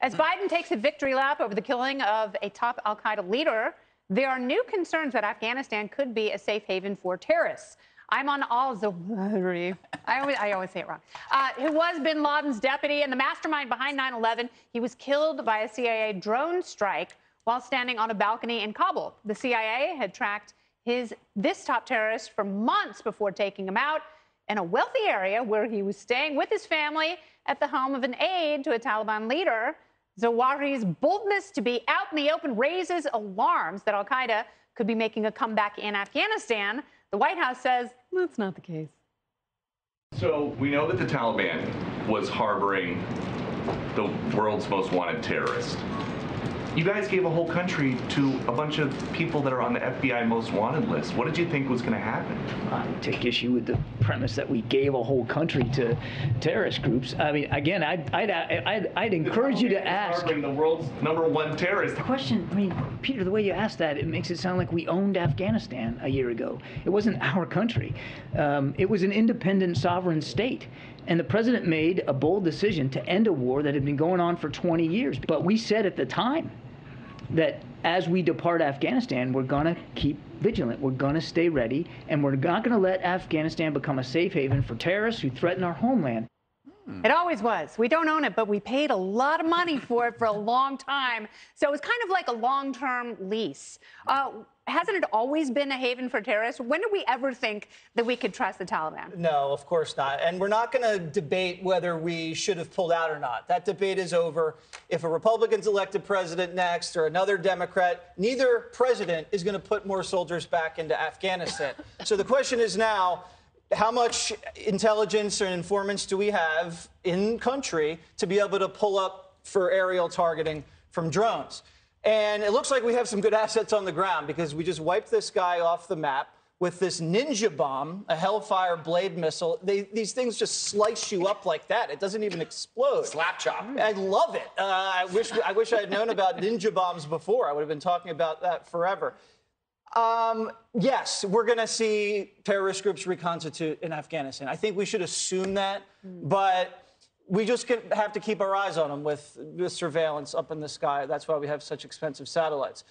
As Biden takes a victory lap over the killing of a top Al Qaeda leader, there are new concerns that Afghanistan could be a safe haven for terrorists. Ayman al Zawahiri, I always, I always say it wrong, uh, who was bin Laden's deputy and the mastermind behind 9 11. He was killed by a CIA drone strike while standing on a balcony in Kabul. The CIA had tracked his, this top terrorist for months before taking him out in a wealthy area where he was staying with his family at the home of an aide to a Taliban leader. Zawahiri's boldness to be out in the open raises alarms that Al Qaeda could be making a comeback in Afghanistan. The White House says that's not the case. So we know that the Taliban was harboring the world's most wanted terrorist. You guys gave a whole country to a bunch of people that are on the FBI most wanted list. What did you think was going to happen? I take issue with the premise that we gave a whole country to terrorist groups. I mean, again, I'd, I'd, I'd, I'd encourage you to ask. Harboring the world's number one terrorist. The question, I mean, Peter, the way you asked that, it makes it sound like we owned Afghanistan a year ago. It wasn't our country. Um, it was an independent sovereign state. And the president made a bold decision to end a war that had been going on for 20 years. But we said at the time that as we depart Afghanistan, we're going to keep vigilant. We're going to stay ready, and we're not going to let Afghanistan become a safe haven for terrorists who threaten our homeland. It always was. We don't own it, but we paid a lot of money for it for a long time. So it was kind of like a long term lease. Uh, hasn't it always been a haven for terrorists? When did we ever think that we could trust the Taliban? No, of course not. And we're not going to debate whether we should have pulled out or not. That debate is over. If a Republican's elected president next or another Democrat, neither president is going to put more soldiers back into Afghanistan. so the question is now, how much intelligence and informants do we have in country to be able to pull up for aerial targeting from drones? And it looks like we have some good assets on the ground because we just wiped this guy off the map with this ninja bomb, a Hellfire blade missile. They, these things just slice you up like that. It doesn't even explode. Slap chop. I love it. Uh, I wish I wish I had known about ninja bombs before. I would have been talking about that forever. Um, yes, we're going to see terrorist groups reconstitute in Afghanistan. I think we should assume that, mm. but we just have to keep our eyes on them with, with surveillance up in the sky. That's why we have such expensive satellites.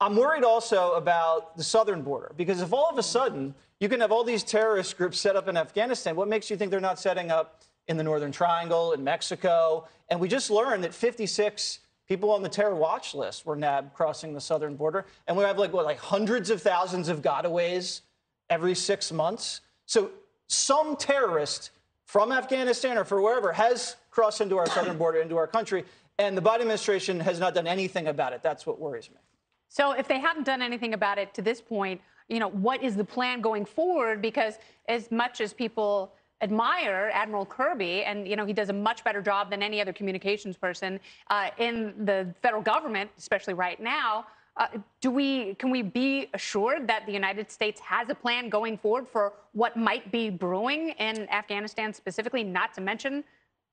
I'm worried also about the southern border because if all of a sudden you can have all these terrorist groups set up in Afghanistan, what makes you think they're not setting up in the Northern Triangle, in Mexico? And we just learned that 56 People on the terror watch list were nabbed crossing the southern border. And we have like, what, like hundreds of thousands of gotaways every six months. So some terrorist from Afghanistan or from wherever has crossed into our southern border, into our country. And the Biden administration has not done anything about it. That's what worries me. So if they haven't done anything about it to this point, you know, what is the plan going forward? Because as much as people admire Admiral Kirby, and you know he does a much better job than any other communications person uh, in the federal government, especially right now. Uh, do we can we be assured that the United States has a plan going forward for what might be brewing in Afghanistan specifically, not to mention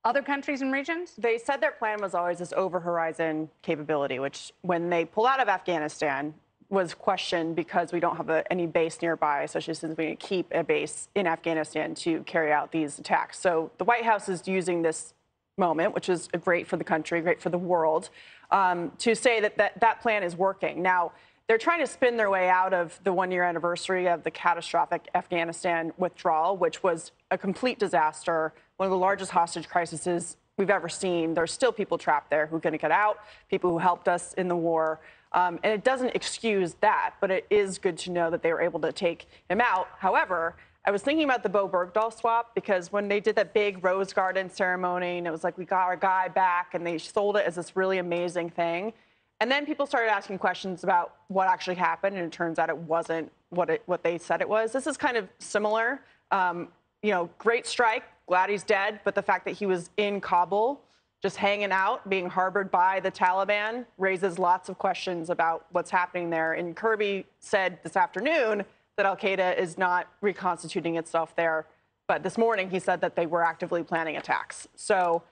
other countries and regions? They said their plan was always this over horizon capability, which when they pull out of Afghanistan, was questioned because we don't have a, any base nearby, especially since we keep a base in Afghanistan to carry out these attacks. So the White House is using this moment, which is great for the country, great for the world, um, to say that, that that plan is working. Now, they're trying to spin their way out of the one year anniversary of the catastrophic Afghanistan withdrawal, which was a complete disaster, one of the largest hostage crises we've ever seen. There's still people trapped there who to get out, people who helped us in the war. Um, and it doesn't excuse that, but it is good to know that they were able to take him out. However, I was thinking about the Bowe Bergdahl swap because when they did that big Rose Garden ceremony and it was like, we got our guy back, and they sold it as this really amazing thing. And then people started asking questions about what actually happened, and it turns out it wasn't what, it, what they said it was. This is kind of similar. Um, you know, great strike, glad he's dead, but the fact that he was in Kabul just hanging out, being harbored by the Taliban, raises lots of questions about what's happening there. And Kirby said this afternoon that Al Qaeda is not reconstituting itself there. But this morning, he said that they were actively planning attacks. So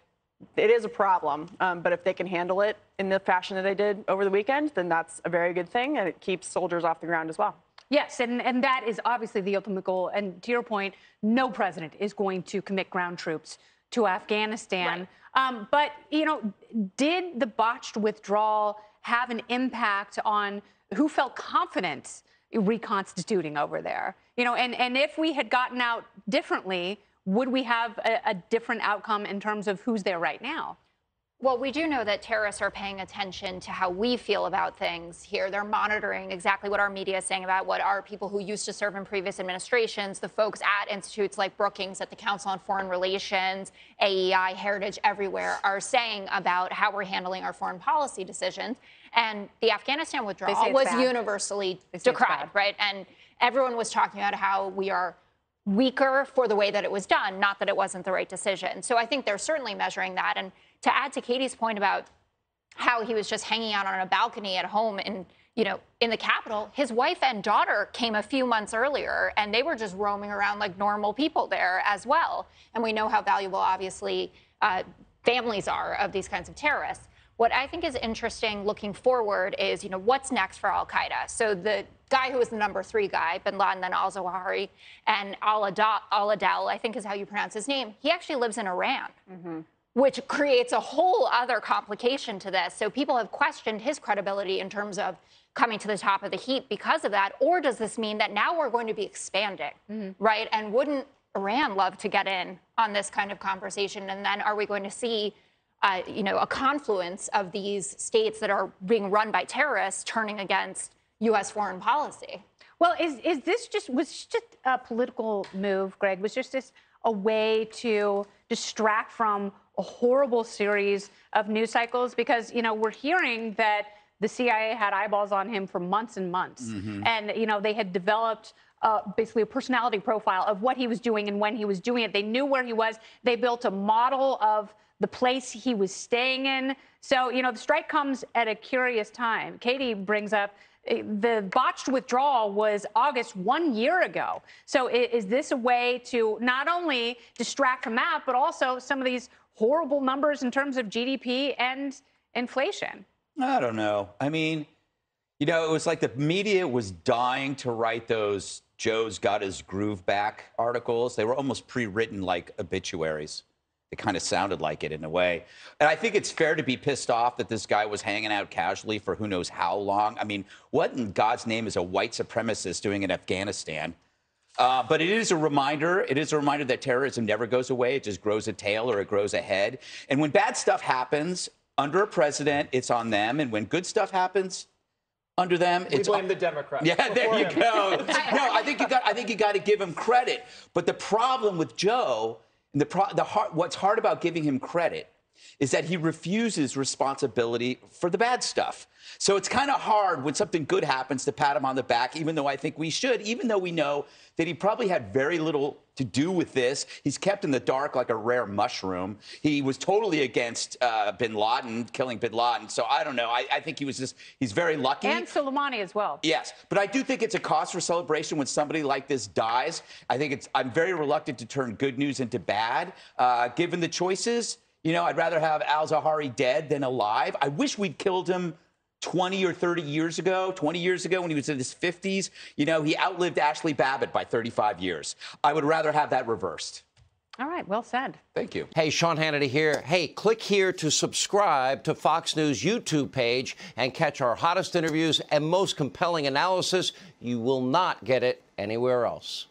it is a problem. Um, but if they can handle it in the fashion that they did over the weekend, then that's a very good thing. And it keeps soldiers off the ground as well. Yes, and, and that is obviously the ultimate goal. And to your point, no president is going to commit ground troops to Afghanistan. Um, but, you know, did the botched withdrawal have an impact on who felt confident reconstituting over there? You know, and, and if we had gotten out differently, would we have a, a different outcome in terms of who's there right now? Well, we do know that terrorists are paying attention to how we feel about things here. They're monitoring exactly what our media is saying about what our people who used to serve in previous administrations, the folks at institutes like Brookings, at the Council on Foreign Relations, AEI, Heritage, everywhere, are saying about how we're handling our foreign policy decisions. And the Afghanistan withdrawal was bad. universally decried, right? And everyone was talking about how we are weaker for the way that it was done, not that it wasn't the right decision. So I think they're certainly measuring that. And to add to Katie's point about how he was just hanging out on a balcony at home in you know in the capital his wife and daughter came a few months earlier and they were just roaming around like normal people there as well and we know how valuable obviously uh, families are of these kinds of terrorists what i think is interesting looking forward is you know what's next for al-qaeda so the guy who was the number three guy bin laden then al-zawahiri and al-adel i think is how you pronounce his name he actually lives in iran mm-hmm which creates a whole other complication to this. So people have questioned his credibility in terms of coming to the top of the heap because of that. Or does this mean that now we're going to be expanding, mm-hmm. right? And wouldn't Iran love to get in on this kind of conversation? And then are we going to see, uh, you know, a confluence of these states that are being run by terrorists turning against U.S. foreign policy? Well, is is this just was just a political move, Greg? Was just this a way to distract from a horrible series of news cycles because, you know, we're hearing that the CIA had eyeballs on him for months and months. Mm-hmm. And, you know, they had developed uh, basically a personality profile of what he was doing and when he was doing it. They knew where he was. They built a model of the place he was staying in. So, you know, the strike comes at a curious time. Katie brings up the botched withdrawal was August one year ago. So is this a way to not only distract from that, but also some of these horrible numbers in terms of GDP and inflation? I don't know. I mean, you know, it was like the media was dying to write those Joe's got his groove back articles. They were almost pre written like obituaries. It kind of sounded like it in a way. And I think it's fair to be pissed off that this guy was hanging out casually for who knows how long. I mean, what in God's name is a white supremacist doing in Afghanistan? Uh, but it is a reminder. It is a reminder that terrorism never goes away. It just grows a tail or it grows a head. And when bad stuff happens under a president, it's on them. And when good stuff happens under them, we it's blame the Democrats. Yeah, there you him. go. no, I think you got. I think you got to give him credit. But the problem with Joe and the, pro- the hard, what's hard about giving him credit is that he refuses responsibility for the bad stuff. So it's kind of hard when something good happens to pat him on the back, even though I think we should, even though we know that he probably had very little to do with this. He's kept in the dark like a rare mushroom. He was totally against uh, bin Laden, killing bin Laden. So I don't know. I, I, think he was just, he's very lucky. And Soleimani as well. Yes. But I do think it's a cause for celebration when somebody like this dies. I think it's, I'm very reluctant to turn good news into bad. Uh, given the choices, you know, I'd rather have Al Zawahiri dead than alive. I wish we'd killed him 20 or 30 years ago, 20 years ago when he was in his 50s. You know, he outlived Ashli Babbitt by 35 years. I would rather have that reversed. All right, well said. Thank you. Hey, Sean Hannity here. Hey, click here to subscribe to Fox News YouTube page and catch our hottest interviews and most compelling analysis. You will not get it anywhere else.